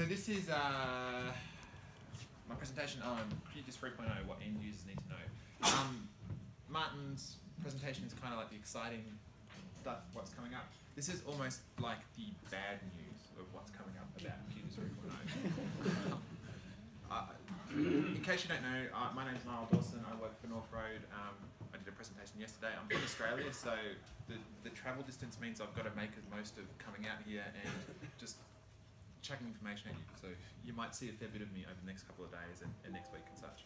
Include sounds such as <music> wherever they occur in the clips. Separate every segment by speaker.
Speaker 1: So this is uh, my presentation on QGIS 3.0, what end users need to know. Um, Martin's presentation is kind of like the exciting stuff, what's coming up. This is almost like the bad news of what's coming up about QGIS 3.0. <laughs> uh, in case you don't know, uh, my name is Nyall Dawson. I work for North Road. Um, I did a presentation yesterday. I'm from Australia, so the, the travel distance means I've got to make the most of coming out here and just chucking information at you. So you might see a fair bit of me over the next couple of days and, and next week and such.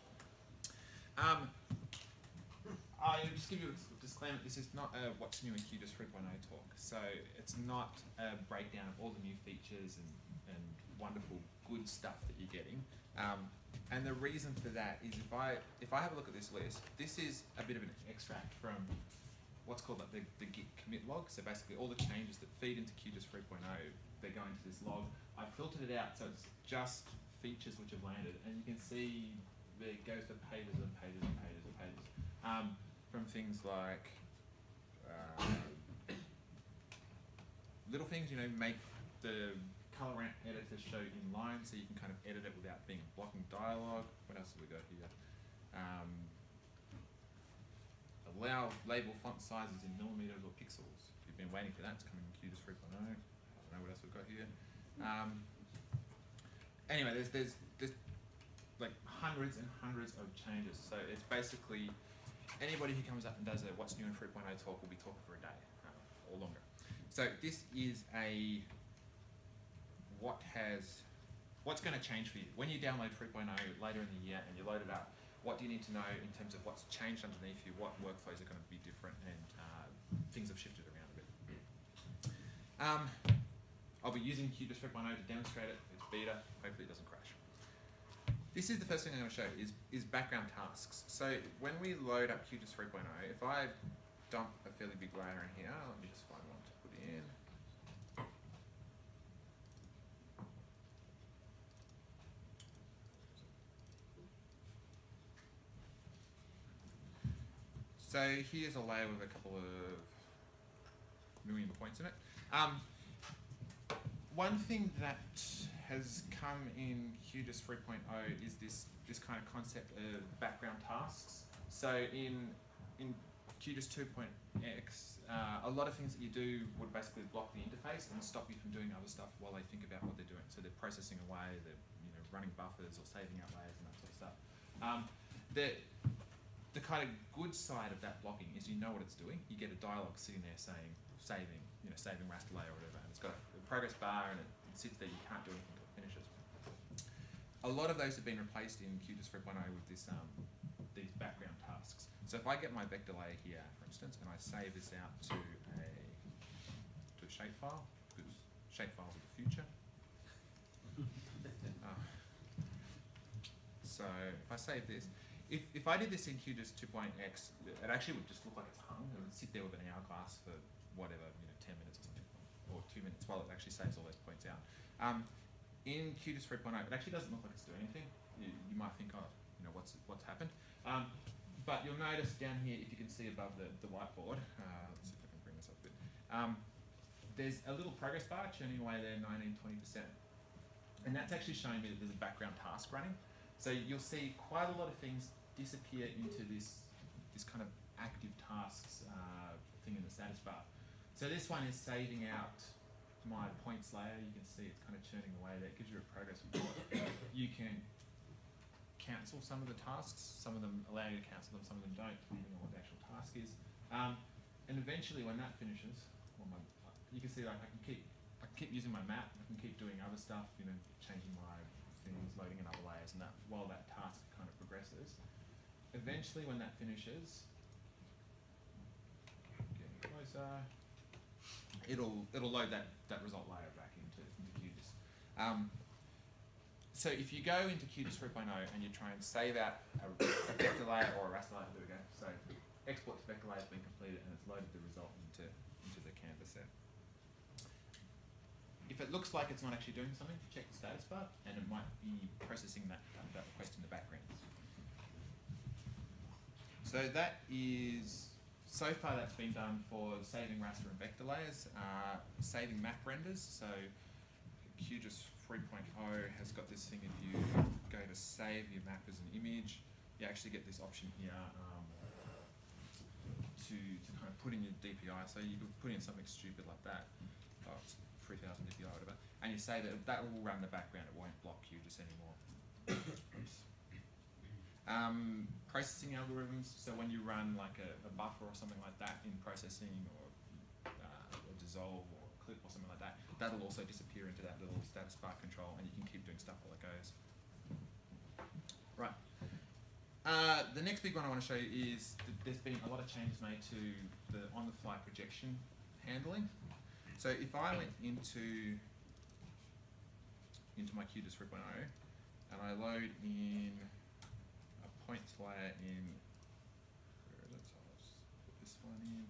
Speaker 1: Um, I just give you a disclaimer, this is not a what's new in QGIS 3.0 talk. So it's not a breakdown of all the new features and, and wonderful good stuff that you're getting. Um, and the reason for that is if I if I have a look at this list, this is a bit of an extract from what's called like the, the git commit log. So basically all the changes that feed into QGIS 3.0, they go into this log. I filtered it out so it's just features which have landed, and you can see it goes to pages and pages and pages and pages. Um, from things like uh, little things, you know, make the color editor show in line so you can kind of edit it without being blocking dialogue. What else have we got here? Um, allow label font sizes in millimeters or pixels. You've been waiting for that, it's coming in QGIS 3.0. Know what else we've got here. Um, anyway, there's, there's, there's like hundreds and hundreds of changes. So it's basically anybody who comes up and does a what's new in 3.0 talk will be talking for a day uh, or longer. So this is a what has what's going to change for you when you download 3.0 later in the year and you load it up. What do you need to know in terms of what's changed underneath you? What workflows are going to be different and uh, things have shifted around a bit. Um, I'll be using QGIS 3.0 to demonstrate it. It's beta. Hopefully it doesn't crash. This is the first thing I'm going to show is, is background tasks. So when we load up QGIS 3.0, if I dump a fairly big layer in here, let me just find one to put in. So here's a layer with a couple of million points in it. Um, one thing that has come in QGIS 3.0 is this this kind of concept of background tasks. So in in QGIS 2.x, uh, a lot of things that you do would basically block the interface and stop you from doing other stuff while they think about what they're doing. So they're processing away, they're you know running buffers or saving out layers and that sort of stuff. Um, the the kind of good side of that blocking is you know what it's doing. You get a dialog sitting there saying saving, you know, saving raster layer or whatever, and it's got progress bar and it, it sits there. You can't do anything until it finishes. A lot of those have been replaced in QGIS 3.0 with this um, these background tasks. So if I get my vector layer here, for instance, and I save this out to a to a shapefile, because shapefiles are the future. Uh, <laughs> so if I save this, if, if I did this in QGIS 2.x, it actually would just look like it's hung. It would sit there with an hourglass for whatever, you know, 10 minutes or two minutes while it actually saves all those points out. Um, in QGIS 3.0, it actually doesn't look like it's doing anything. You, you might think, oh, you know, what's what's happened. Um, but you'll notice down here, if you can see above the, the whiteboard, uh, let's see if I can bring this up a bit. Um, there's a little progress bar churning away there, 19, 20%. And that's actually showing me that there's a background task running. So you'll see quite a lot of things disappear into this this kind of active tasks uh, thing in the status bar. So this one is saving out my points layer. You can see it's kind of churning away there. It gives you a progress report. <coughs> you can cancel some of the tasks. Some of them allow you to cancel them, some of them don't, depending on what the actual task is. Um, and eventually when that finishes, well my, you can see like I can keep I keep using my map, I can keep doing other stuff, you know, changing my things, loading in other layers, and that while that task kind of progresses. Eventually, when that finishes, getting closer, it'll it'll load that that result layer back into into QGIS. Um, so if you go into QGIS 3.0 and you try and save out a, a vector layer or a raster layer, there we go. So export to vector layer has been completed and it's loaded the result into into the canvas there. If it looks like it's not actually doing something, check the status bar, and it might be processing that, that request in the background. So that is, so far that's been done for saving raster and vector layers, uh, saving map renders, so QGIS 3.0 has got this thing if you go to save your map as an image, you actually get this option here um, to, to kind of put in your DPI. So you put in something stupid like that, oh, 3000 DPI or whatever, and you say that that will run the background, it won't block QGIS anymore. <coughs> Um, processing algorithms, so when you run like a, a buffer or something like that in processing or, uh, or dissolve or clip or something like that, that'll also disappear into that little status bar control and you can keep doing stuff while it goes. Right. Uh, the next big one I want to show you is that there's been a lot of changes made to the on-the-fly projection handling. So if I went into into my QGIS 3.0 and I load in points layer in just put this one in.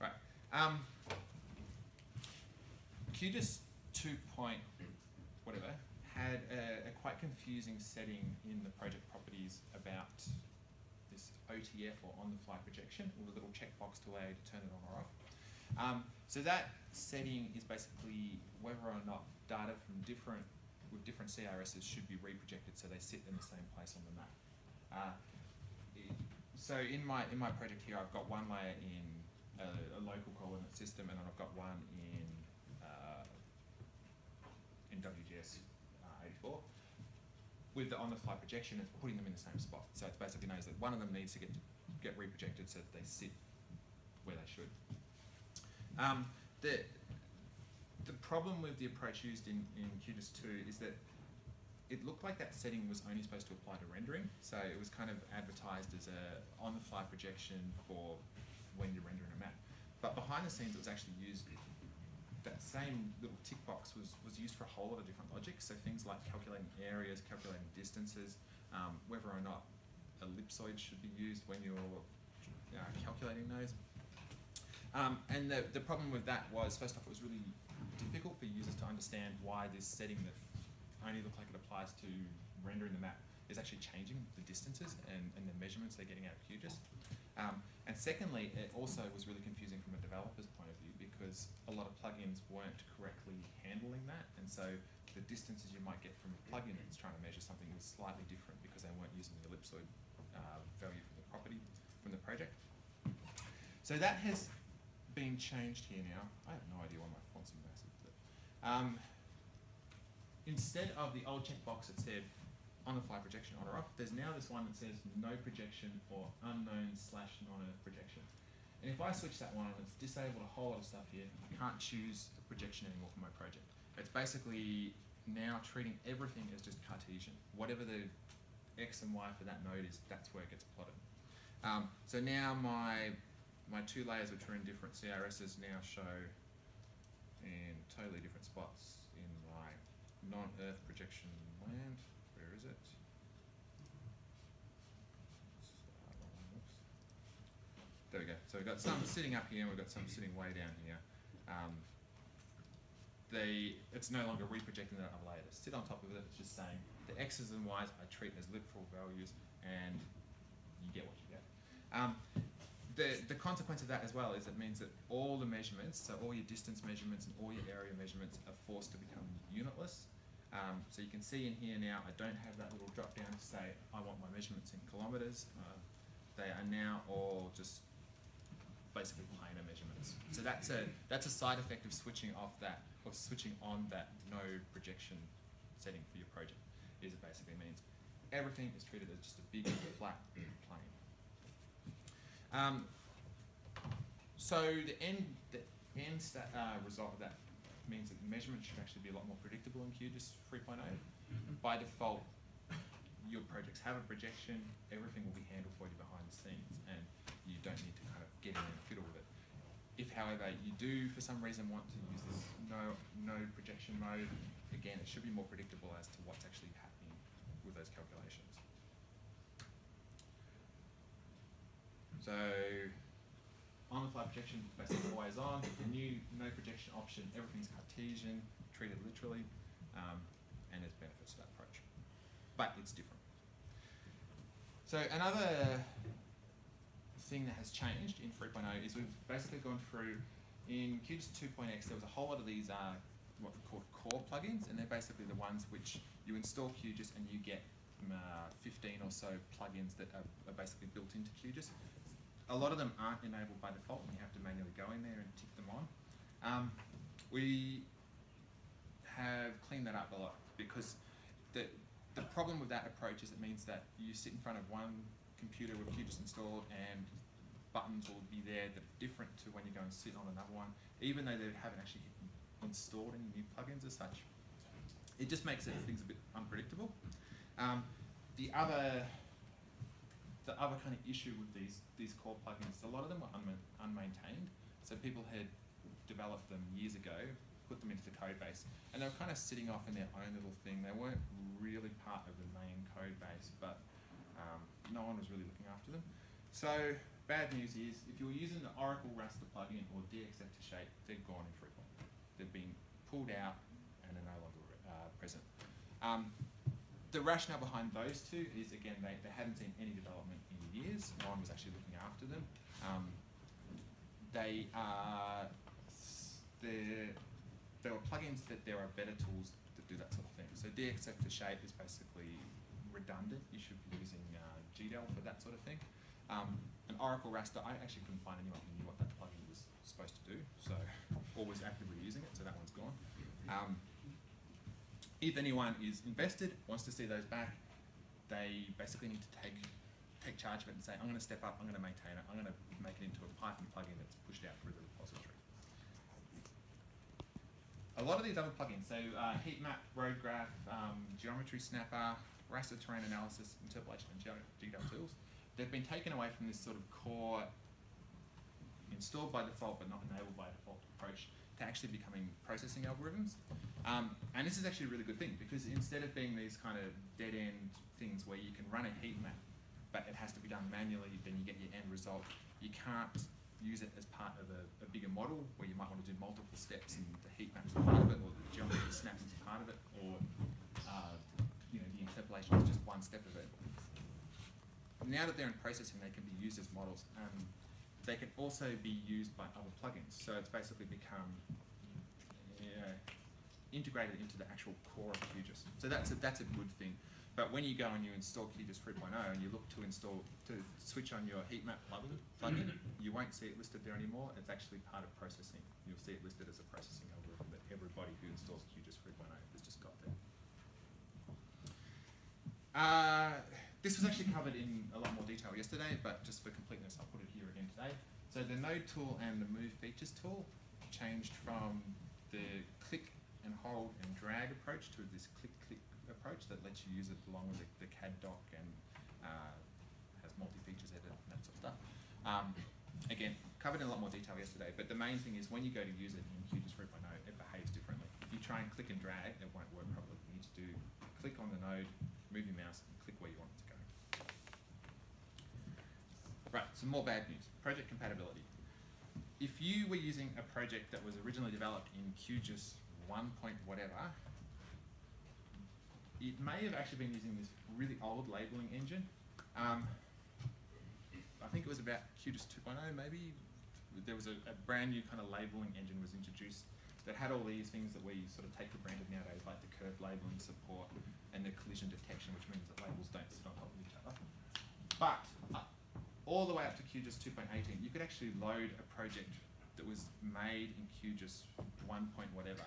Speaker 1: Right. Um, QGIS 2 point whatever had a, a quite confusing setting in the project properties about this OTF or on-the-fly projection, or the little checkbox to allow you to turn it on or off. Um, so that setting is basically whether or not data from different with different CRSs should be reprojected so they sit in the same place on the map. Uh, i- so in my in my project here, I've got one layer in a, a local coordinate system, and then I've got one in uh, in WGS 84. With the on-the-fly projection, it's putting them in the same spot. So it basically knows that one of them needs to get get reprojected so that they sit where they should. Um, the the problem with the approach used in, in QGIS 2 is that it looked like that setting was only supposed to apply to rendering. So it was kind of advertised as a on-the-fly projection for when you're rendering a map. But behind the scenes, it was actually used. That same little tick box was, was used for a whole lot of different logics. So things like calculating areas, calculating distances, um, whether or not ellipsoids should be used when you're uh, calculating those. Um, and the, the problem with that was, first off, it was really difficult for users to understand why this setting that only looked like it applies to rendering the map is actually changing the distances and, and the measurements they're getting out of QGIS. Um, and secondly, it also was really confusing from a developer's point of view because a lot of plugins weren't correctly handling that, and so the distances you might get from a plugin that's trying to measure something was slightly different because they weren't using the ellipsoid uh, value from the property from the project. So that has been changed here now. I have no idea why my font's so massive, but um, instead of the old checkbox that said on the fly projection on or off, there's now this one that says no projection or unknown slash non-earth projection. And if I switch that one on, it's disabled a whole lot of stuff here. I can't choose a projection anymore for my project. It's basically now treating everything as just Cartesian. Whatever the x and y for that node is, that's where it gets plotted. Um, so now my my two layers, which are in different CRSs, now show in totally different spots in my non-Earth projection land. Where is it? It's, uh, wrong one, whoops. There we go. So we've got some sitting up here, and we've got some sitting way down here. Um, they, it's no longer reprojecting that other layer to sit on top of it. It's just saying the x's and y's I treat as literal values, and you get what you get. Um, the, the consequence of that as well is it means that all the measurements, so all your distance measurements and all your area measurements are forced to become unitless. Um, so you can see in here now, I don't have that little drop down to say I want my measurements in kilometres. Uh, they are now all just basically planar measurements. So that's a that's a side effect of switching off that or switching on that node projection setting for your project. Is it basically means everything is treated as just a big flat plane. Um, so the end the end uh, result of that means that the measurement should actually be a lot more predictable in QGIS 3.0. By default, your projects have a projection, everything will be handled for you behind the scenes, and you don't need to kind of get in and fiddle with it. If, however, you do for some reason want to use this no no projection mode, again, it should be more predictable as to what's actually happening with those calculations. So, on the fly projection, basically always on. The new no projection option, everything's Cartesian, treated literally, um, and there's benefits to that approach. but it's different. So another thing that has changed in 3.0 is we've basically gone through in QGIS 2.x there was a whole lot of these uh, what we call core plugins and they're basically the ones which you install QGIS and you get um, uh, 15 or so plugins that are, are, basically built into QGIS. A lot of them aren't enabled by default and you have to manually go in there and tick them on. Um, we have cleaned that up a lot because the, the problem with that approach is it means that you sit in front of one computer with QGIS installed and buttons will be there that are different to when you go and sit on another one, even though they haven't actually installed any new plugins as such. It just makes it, things a bit unpredictable. Um, the other the other kind of issue with these these core plugins, a lot of them were unma unmaintained. So people had developed them years ago, put them into the code base, and they were kind of sitting off in their own little thing. They weren't really part of the main code base, but um, no one was really looking after them. So bad news is, if you're using the Oracle raster plugin or DXF to shape, they're gone in. They've been pulled out and are no longer uh, present. Um, the rationale behind those two is, again, they, they hadn't seen any development in years. No one was actually looking after them. Um, they are, there, there are plugins that there are better tools that do that sort of thing. So DXF to shape is basically redundant. You should be using uh, GDAL for that sort of thing. Um, an Oracle raster, I actually couldn't find anyone who knew what that plugin was supposed to do, so, always actively using it, so that one's gone. Um, if anyone is invested, wants to see those back, they basically need to take take charge of it and say, I'm going to step up, I'm going to maintain it, I'm going to make it into a Python plugin that's pushed out through the repository. A lot of these other plugins, so uh, heat map, road graph, um, geometry snapper, raster terrain analysis, interpolation, and GDAL tools, they've been taken away from this sort of core installed by default but not enabled by default approach to actually becoming processing algorithms. Um, and this is actually a really good thing because instead of being these kind of dead end things where you can run a heat map but it has to be done manually, then you get your end result. You can't use it as part of a, a bigger model where you might want to do multiple steps and the heat map's part of it or the geometry snapping is part of it or uh, you know, the interpolation is just one step of it. Now that they're in processing, they can be used as models. Um, they can also be used by other plugins. So it's basically become you know, integrated into the actual core of QGIS. So that's a, that's a good thing. But when you go and you install QGIS 3.0 and you look to install, to switch on your heat map plugin, plugin, <clears throat> you won't see it listed there anymore. It's actually part of processing. You'll see it listed as a processing algorithm that everybody who installs QGIS 3.0 has just got there. Uh, this was actually covered in a lot more detail yesterday, but just for completeness, I'll put it here again today. So the node tool and the move features tool changed from the click and hold and drag approach to this click-click approach that lets you use it along with the, the CAD dock and uh, has multi-features edit and that sort of stuff. Um, again, covered in a lot more detail yesterday, but the main thing is when you go to use it in QGIS 3.0, it behaves differently. If you try and click and drag, it won't work properly. You need to do click on the node, move your mouse, and click where you want it to go. Right, some more bad news. Project compatibility. If you were using a project that was originally developed in QGIS 1 point whatever, it may have actually been using this really old labeling engine. Um, I think it was about QGIS 2.0 maybe. There was a, a, brand new kind of labeling engine was introduced that had all these things that we sort of take for granted nowadays, like the curve labeling support and the collision detection, which means that labels don't sit on top of each other. But uh, all the way up to QGIS 2.18, you could actually load a project that was made in QGIS 1 point whatever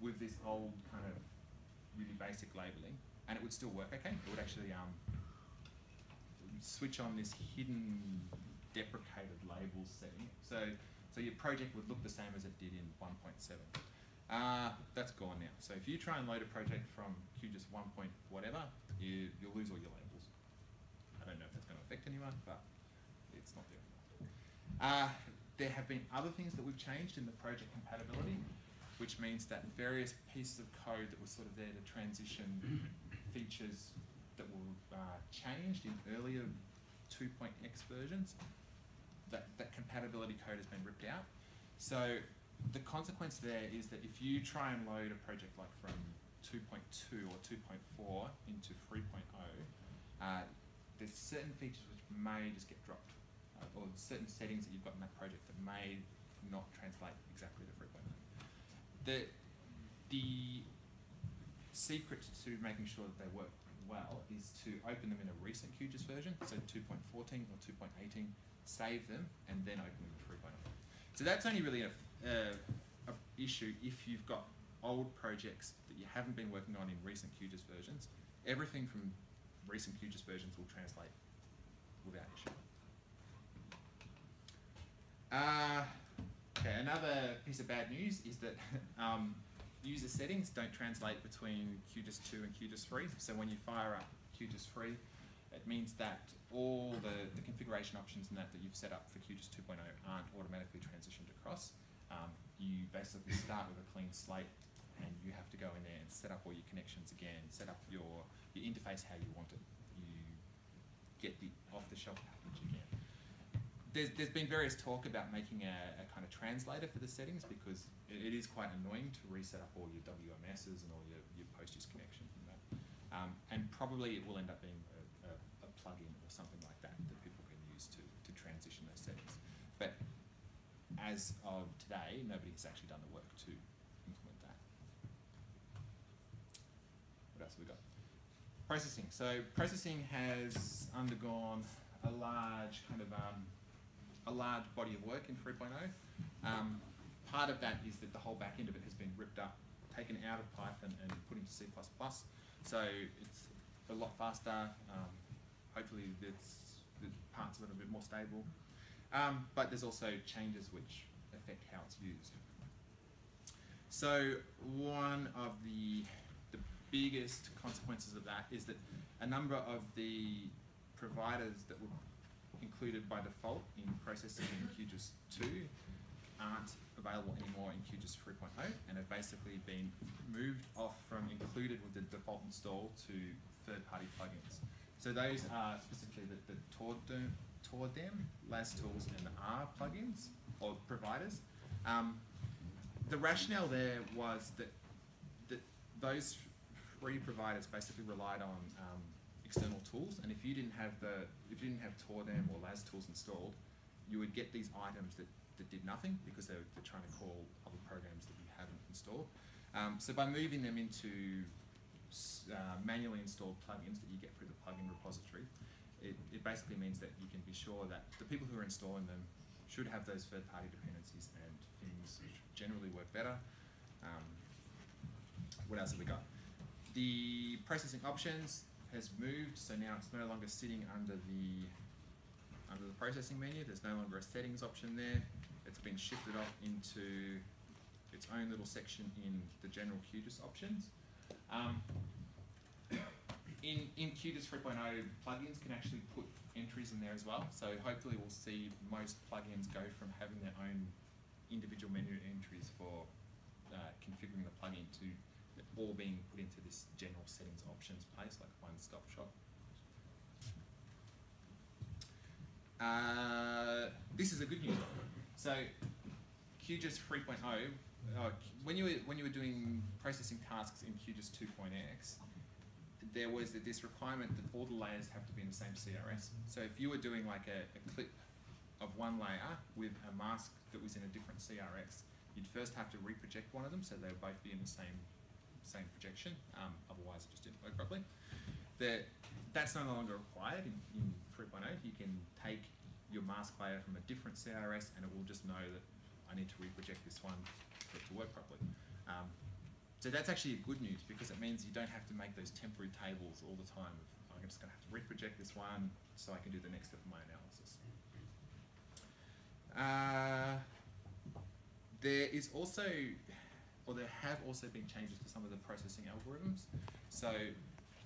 Speaker 1: with this old kind of really basic labeling, and it would still work okay. It would actually um, switch on this hidden deprecated labels setting. So, so your project would look the same as it did in 1.7. Uh, that's gone now. So if you try and load a project from QGIS 1 point whatever, you, you'll lose all your labels. I don't know if that's going to affect anyone, but it's not there. Uh, there have been other things that we've changed in the project compatibility which means that various pieces of code that were sort of there to transition <clears throat> features that were uh, changed in earlier 2.x versions, that, that compatibility code has been ripped out. So the consequence there is that if you try and load a project like from 2.2 or 2.4 into 3.0, uh, there's certain features which may just get dropped, or certain settings that you've got in that project that may not translate exactly to 3.0. The, the secret to making sure that they work well is to open them in a recent QGIS version, so 2.14 or 2.18, save them, and then open them in 3.0. So that's only really a, a, a issue if you've got old projects that you haven't been working on in recent QGIS versions. Everything from recent QGIS versions will translate without issue. Uh, okay, another piece of bad news is that <laughs> um, user settings don't translate between QGIS 2 and QGIS 3. So when you fire up QGIS 3, it means that all the, the configuration options and that that you've set up for QGIS 2.0 aren't automatically transitioned across. Um, you basically start with a clean slate and you have to go in there and set up all your connections again, set up your, your interface how you want it. You get the off-the-shelf package again. There's, there's been various talk about making a, a kind of translator for the settings because it, it is quite annoying to reset up all your WMSs and all your, your PostGIS connections and that. Um, and probably it will end up being a, a, a plugin or something like that that people can use to, to transition those settings. But as of today, nobody has actually done the work to implement that. What else have we got? Processing. So processing has undergone a large kind of um, a large body of work in 3.0. Um, part of that is that the whole back end of it has been ripped up, taken out of Python and put into C++. So it's a lot faster. Um, hopefully, the parts of it are a bit more stable. Um, but there's also changes which affect how it's used. So one of the the biggest consequences of that is that a number of the providers that were included by default in processing in QGIS 2 aren't available anymore in QGIS 3.0 and have basically been moved off from included with the default install to third-party plugins. So those are specifically the, the TauDEM, TauDEM, LAStools, and R plugins or providers. Um, the rationale there was that, that those three providers basically relied on um, external tools, and if you didn't have the if you didn't have TauDEM or LAStools installed, you would get these items that, that did nothing because they're, they're trying to call other programs that you haven't installed. Um, so by moving them into uh, manually installed plugins that you get through the plugin repository, it, it basically means that you can be sure that the people who are installing them should have those third-party dependencies and things generally work better. Um, what else have we got? The processing options has moved, so now it's no longer sitting under the under the processing menu. There's no longer a settings option there. It's been shifted off into its own little section in the general QGIS options. Um, <coughs> in, in QGIS 3.0, plugins can actually put entries in there as well. So hopefully we'll see most plugins go from having their own individual menu entries for uh, configuring the plugin to all being put into this general settings options place, like one-stop shop. Uh, this is a good news. So QGIS 3.0, uh, when you were when you were doing processing tasks in QGIS 2.x, there was this requirement that all the layers have to be in the same CRS. So if you were doing like a, a clip of one layer with a mask that was in a different CRS, you'd first have to reproject one of them so they would both be in the same same projection. Um, otherwise, it just didn't work properly. The, that's no longer required in, in 3.0. You can take your mask layer from a different CRS and it will just know that I need to reproject this one for it to work properly. Um, so that's actually good news because it means you don't have to make those temporary tables all the time. Of, I'm just going to have to reproject this one so I can do the next step of my analysis. Uh, there is also, or there have also been changes to some of the processing algorithms. So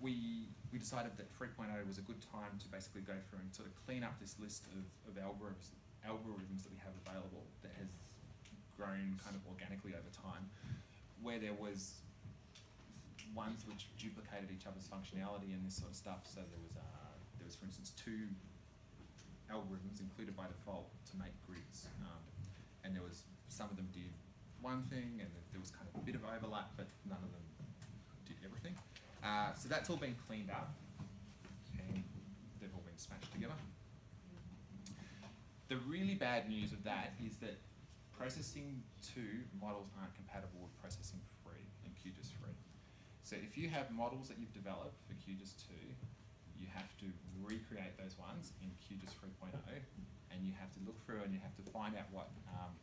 Speaker 1: we, we decided that 3.0 was a good time to basically go through and sort of clean up this list of, of algorithms, algorithms that we have available that has grown kind of organically over time where there was ones which duplicated each other's functionality and this sort of stuff. So there was, uh, there was, for instance, two algorithms included by default to make grids, um, and there was some of them did one thing, and there was kind of a bit of overlap, but none of them did everything. Uh, so that's all been cleaned up and they've all been smashed together. The really bad news of that is that processing 2 models aren't compatible with processing 3 and QGIS 3. So if you have models that you've developed for QGIS 2, you have to recreate those ones in QGIS 3.0 and you have to look through and you have to find out what um,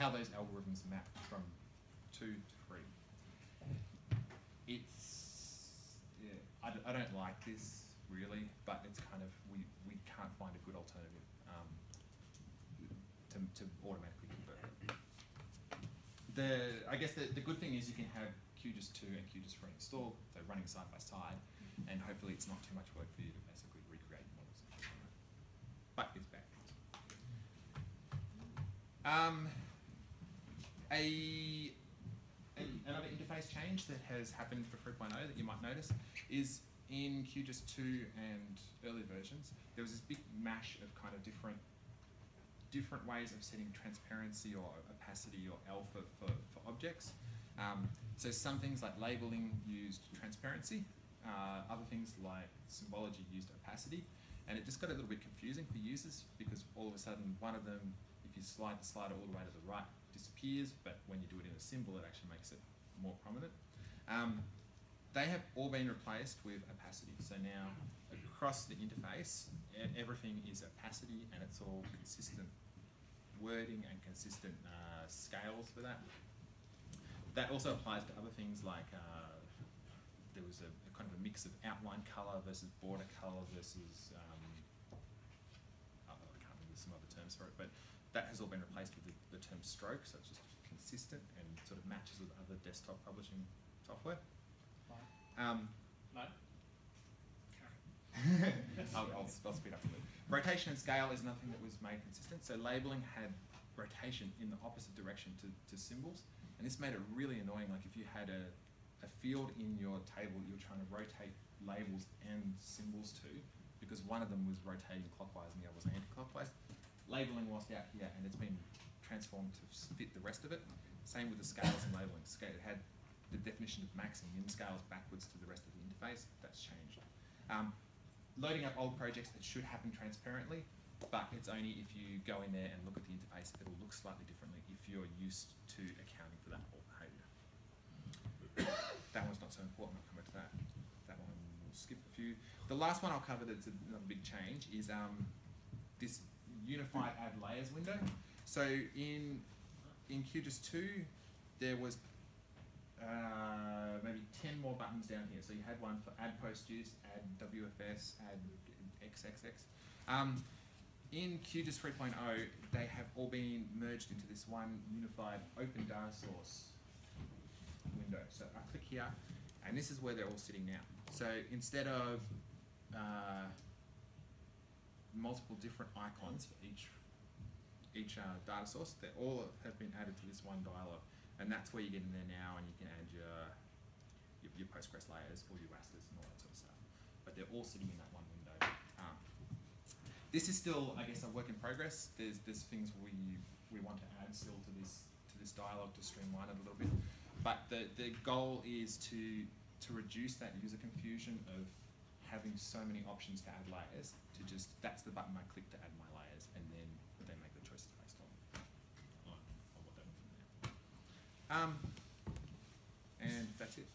Speaker 1: how those algorithms map from 2 to 3. It's, yeah, I, I don't like this really, but it's kind of, we, we can't find a good alternative um, to, to automatically convert. The, I guess the, the good thing is you can have QGIS 2 and QGIS 3 installed, they're running side by side, and hopefully it's not too much work for you to basically recreate models. But it's bad. Um, a, a, another interface change that has happened for 3.0 that you might notice is in QGIS 2 and early versions, there was this big mash of kind of different different ways of setting transparency or opacity or alpha for, for objects. Um, so some things like labeling used transparency, uh, other things like symbology used opacity, and it just got a little bit confusing for users because all of a sudden one of them, if you slide the slider all the way to the right, disappears, but when you do it in a symbol, it actually makes it more prominent. Um, they have all been replaced with opacity. So now across the interface, everything is opacity and it's all consistent wording and consistent uh, scales for that. That also applies to other things like uh, there was a, a kind of a mix of outline color versus border color versus um, oh, I can't remember some other terms for it, but that has all been replaced with the, the term stroke, so it's just consistent and sort of matches with other desktop publishing software. Um,
Speaker 2: No? <laughs>
Speaker 1: I'll, I'll, I'll speed up a bit. Rotation and scale is nothing that was made consistent. So labeling had rotation in the opposite direction to, to symbols, and this made it really annoying. Like if you had a, a field in your table, you were trying to rotate labels and symbols to, because one of them was rotating clockwise and the other was anti-clockwise. Labeling lost out here, and it's been transformed to fit the rest of it. Same with the scales and labeling. Scale it had the definition of maxing in scales backwards to the rest of the interface. That's changed. Um, loading up old projects, it should happen transparently, but it's only if you go in there and look at the interface, it'll look slightly differently if you're used to accounting for that old behaviour. that one's not so important, I'll come back to that. That one, we'll skip a few. The last one I'll cover that's another big change is um, this unified add layers window. So in in QGIS 2, there was uh, maybe 10 more buttons down here. So you had one for add PostGIS, add WFS, add XXX. Um, in QGIS 3.0, they have all been merged into this one unified open data source window. So I click here, and this is where they're all sitting now. So instead of uh, multiple different icons for each each uh, data source, they all have been added to this one dialog, and that's where you get in there now, and you can add your your, your Postgres layers or your rasters and all that sort of stuff. But they're all sitting in that one window. Um, this is still, I guess, a work in progress. There's there's things we we want to add still to this to this dialogue to streamline it a little bit. But the the goal is to to reduce that user confusion of having so many options to add layers to just that's the button I click to add my layers and then they make the choices based on. Um, and that's it.